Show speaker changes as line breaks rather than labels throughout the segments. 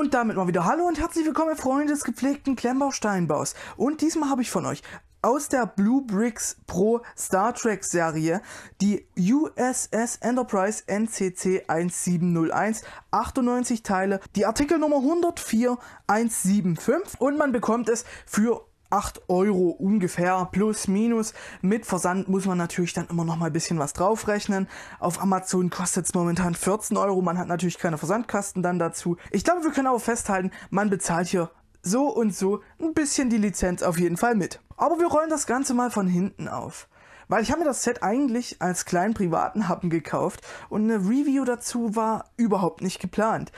Und damit mal wieder Hallo und herzlich willkommen, Freunde des gepflegten Klemmbausteinbaus. Und diesmal habe ich von euch aus der Blue Bricks Pro Star Trek Serie die USS Enterprise NCC 1701, 98 Teile, die Artikelnummer 104175 und man bekommt es für 8 Euro ungefähr, plus minus. Mit Versand muss man natürlich dann immer noch mal ein bisschen was draufrechnen. Auf Amazon kostet es momentan 14 Euro. Man hat natürlich keine Versandkasten dann dazu. Ich glaube, wir können aber festhalten, man bezahlt hier so und so ein bisschen die Lizenz auf jeden Fall mit. Aber wir rollen das Ganze mal von hinten auf. Weil ich habe mir das Set eigentlich als kleinen privaten Happen gekauft und eine Review dazu war überhaupt nicht geplant.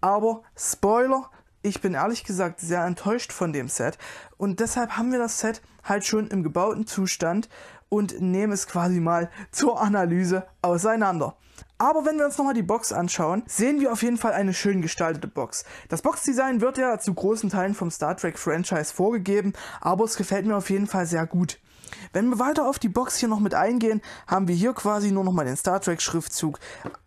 Aber Spoiler, ich bin ehrlich gesagt sehr enttäuscht von dem Set und deshalb haben wir das Set halt schon im gebauten Zustand und nehmen es quasi mal zur Analyse auseinander. Aber wenn wir uns nochmal die Box anschauen, sehen wir auf jeden Fall eine schön gestaltete Box. Das Boxdesign wird ja zu großen Teilen vom Star Trek Franchise vorgegeben, aber es gefällt mir auf jeden Fall sehr gut. Wenn wir weiter auf die Box hier noch mit eingehen, haben wir hier quasi nur nochmal den Star Trek Schriftzug.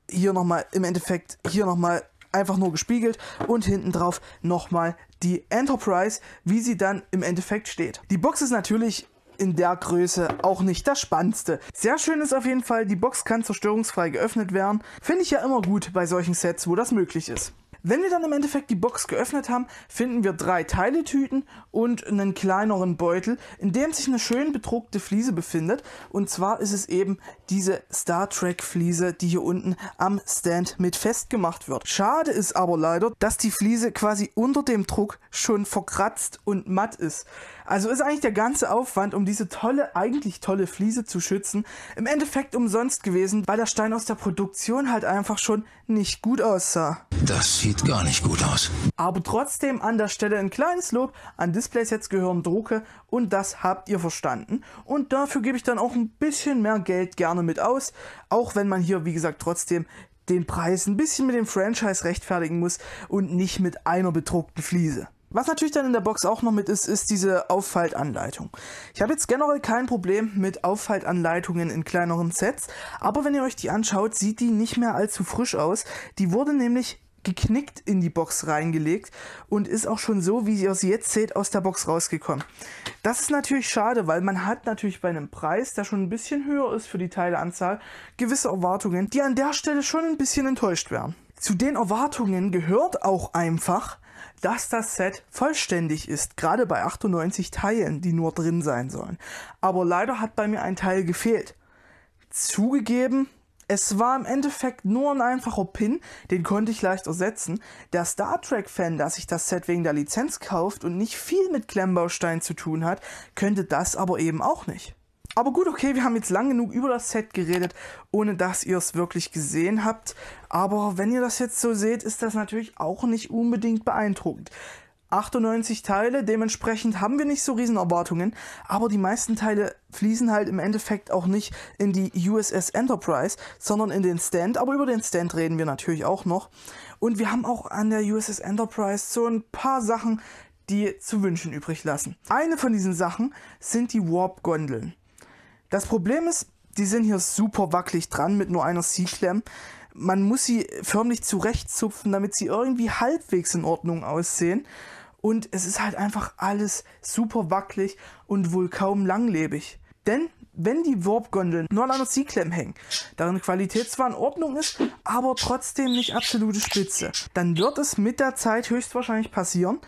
Hier nochmal im Endeffekt, hier nochmal einfach nur gespiegelt und hinten drauf nochmal die Enterprise, wie sie dann im Endeffekt steht. Die Box ist natürlich in der Größe auch nicht das Spannendste. Sehr schön ist auf jeden Fall, die Box kann zerstörungsfrei geöffnet werden. Finde ich ja immer gut bei solchen Sets, wo das möglich ist. Wenn wir dann im Endeffekt die Box geöffnet haben, finden wir drei Teiletüten und einen kleineren Beutel, in dem sich eine schön bedruckte Fliese befindet. Und zwar ist es eben diese Star Trek Fliese, die hier unten am Stand mit festgemacht wird. Schade ist aber leider, dass die Fliese quasi unter dem Druck schon verkratzt und matt ist. Also ist eigentlich der ganze Aufwand, um diese tolle, eigentlich tolle Fliese zu schützen, im Endeffekt umsonst gewesen, weil der Stein aus der Produktion halt einfach schon nicht gut aussah.
Das sieht gar nicht gut aus.
Aber trotzdem an der Stelle ein kleines Lob. An Displaysets gehören Drucke und das habt ihr verstanden. Und dafür gebe ich dann auch ein bisschen mehr Geld gerne mit aus. Auch wenn man hier, wie gesagt, trotzdem den Preis ein bisschen mit dem Franchise rechtfertigen muss und nicht mit einer bedruckten Fliese. Was natürlich dann in der Box auch noch mit ist, ist diese Auffaltanleitung. Ich habe jetzt generell kein Problem mit Auffaltanleitungen in kleineren Sets, aber wenn ihr euch die anschaut, sieht die nicht mehr allzu frisch aus. Die wurde nämlich geknickt in die Box reingelegt und ist auch schon so, wie ihr sie jetzt seht, aus der Box rausgekommen. Das ist natürlich schade, weil man hat natürlich bei einem Preis, der schon ein bisschen höher ist für die Teileanzahl, gewisse Erwartungen, die an der Stelle schon ein bisschen enttäuscht werden. Zu den Erwartungen gehört auch einfach, dass das Set vollständig ist, gerade bei 98 Teilen, die nur drin sein sollen. Aber leider hat bei mir ein Teil gefehlt. Zugegeben, es war im Endeffekt nur ein einfacher Pin, den konnte ich leicht ersetzen. Der Star Trek-Fan, der sich das Set wegen der Lizenz kauft und nicht viel mit Klemmbaustein zu tun hat, könnte das aber eben auch nicht. Aber gut, okay, wir haben jetzt lang genug über das Set geredet, ohne dass ihr es wirklich gesehen habt. Aber wenn ihr das jetzt so seht, ist das natürlich auch nicht unbedingt beeindruckend. 98 Teile, dementsprechend haben wir nicht so riesen Erwartungen, aber die meisten Teile fließen halt im Endeffekt auch nicht in die USS Enterprise, sondern in den Stand, aber über den Stand reden wir natürlich auch noch. Und wir haben auch an der USS Enterprise so ein paar Sachen, die zu wünschen übrig lassen. Eine von diesen Sachen sind die Warp-Gondeln. Das Problem ist, die sind hier super wackelig dran mit nur einer C-Clam. Man muss sie förmlich zurechtzupfen, damit sie irgendwie halbwegs in Ordnung aussehen. Und es ist halt einfach alles super wackelig und wohl kaum langlebig. Denn wenn die Warp-Gondeln nur an einer C-Clam hängen, deren Qualität zwar in Ordnung ist, aber trotzdem nicht absolute Spitze, dann wird es mit der Zeit höchstwahrscheinlich passieren,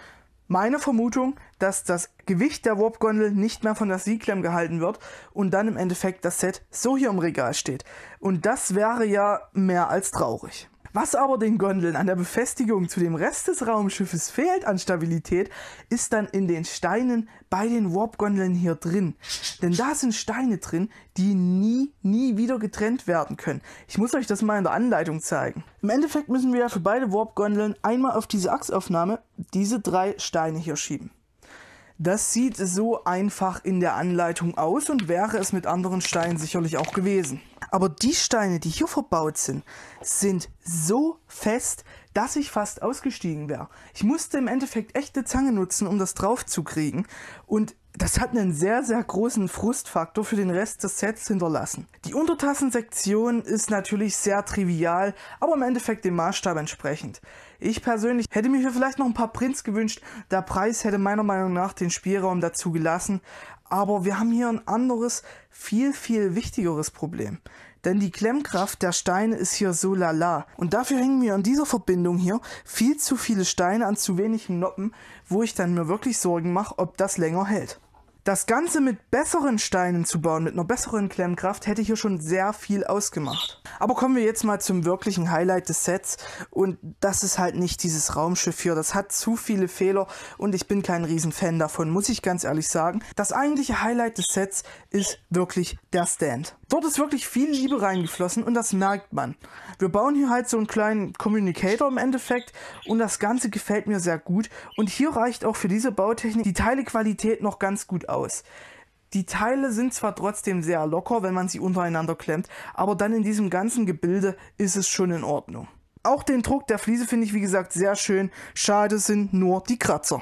meine Vermutung, dass das Gewicht der Warp-Gondel nicht mehr von der C-Clam gehalten wird und dann im Endeffekt das Set so hier im Regal steht. Und das wäre ja mehr als traurig. Was aber den Gondeln an der Befestigung zu dem Rest des Raumschiffes fehlt an Stabilität, ist dann in den Steinen bei den Warp-Gondeln hier drin. Denn da sind Steine drin, die nie, nie wieder getrennt werden können. Ich muss euch das mal in der Anleitung zeigen. Im Endeffekt müssen wir für beide Warp-Gondeln einmal auf diese Achsaufnahme diese drei Steine hier schieben. Das sieht so einfach in der Anleitung aus und wäre es mit anderen Steinen sicherlich auch gewesen. Aber die Steine, die hier verbaut sind, sind so fest, dass ich fast ausgestiegen wäre. Ich musste im Endeffekt echte Zange nutzen, um das drauf zu kriegen. Und das hat einen sehr, sehr großen Frustfaktor für den Rest des Sets hinterlassen. Die Untertassensektion ist natürlich sehr trivial, aber im Endeffekt dem Maßstab entsprechend. Ich persönlich hätte mir hier vielleicht noch ein paar Prints gewünscht. Der Preis hätte meiner Meinung nach den Spielraum dazu gelassen. Aber wir haben hier ein anderes, viel, viel wichtigeres Problem. Denn die Klemmkraft der Steine ist hier so lala. Und dafür hängen mir an dieser Verbindung hier viel zu viele Steine an zu wenigen Noppen, wo ich dann mir wirklich Sorgen mache, ob das länger hält. Das Ganze mit besseren Steinen zu bauen, mit einer besseren Klemmkraft, hätte hier schon sehr viel ausgemacht. Aber kommen wir jetzt mal zum wirklichen Highlight des Sets. Und das ist halt nicht dieses Raumschiff hier. Das hat zu viele Fehler und ich bin kein Riesenfan davon, muss ich ganz ehrlich sagen. Das eigentliche Highlight des Sets ist wirklich der Stand. Dort ist wirklich viel Liebe reingeflossen und das merkt man. Wir bauen hier halt so einen kleinen Communicator im Endeffekt und das Ganze gefällt mir sehr gut. Und hier reicht auch für diese Bautechnik die Teilequalität noch ganz gut aus. Die Teile sind zwar trotzdem sehr locker, wenn man sie untereinander klemmt, aber dann in diesem ganzen Gebilde ist es schon in Ordnung. Auch den Druck der Fliese finde ich wie gesagt sehr schön. Schade sind nur die Kratzer.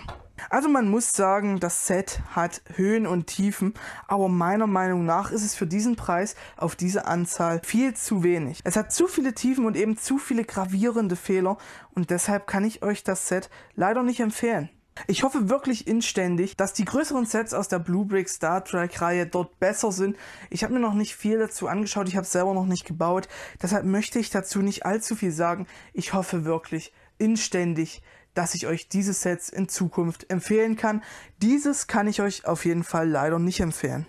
Also man muss sagen, das Set hat Höhen und Tiefen, aber meiner Meinung nach ist es für diesen Preis auf diese Anzahl viel zu wenig. Es hat zu viele Tiefen und eben zu viele gravierende Fehler und deshalb kann ich euch das Set leider nicht empfehlen. Ich hoffe wirklich inständig, dass die größeren Sets aus der Blue Brick Star Trek Reihe dort besser sind. Ich habe mir noch nicht viel dazu angeschaut, ich habe es selber noch nicht gebaut. Deshalb möchte ich dazu nicht allzu viel sagen. Ich hoffe wirklich inständig, dass ich euch diese Sets in Zukunft empfehlen kann. Dieses kann ich euch auf jeden Fall leider nicht empfehlen.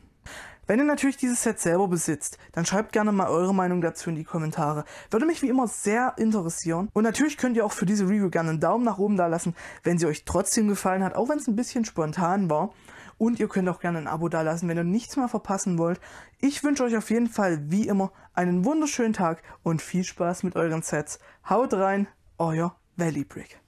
Wenn ihr natürlich dieses Set selber besitzt, dann schreibt gerne mal eure Meinung dazu in die Kommentare. Würde mich wie immer sehr interessieren. Und natürlich könnt ihr auch für diese Review gerne einen Daumen nach oben da lassen, wenn sie euch trotzdem gefallen hat, auch wenn es ein bisschen spontan war. Und ihr könnt auch gerne ein Abo da lassen, wenn ihr nichts mehr verpassen wollt. Ich wünsche euch auf jeden Fall wie immer einen wunderschönen Tag und viel Spaß mit euren Sets. Haut rein, euer Valley Brick.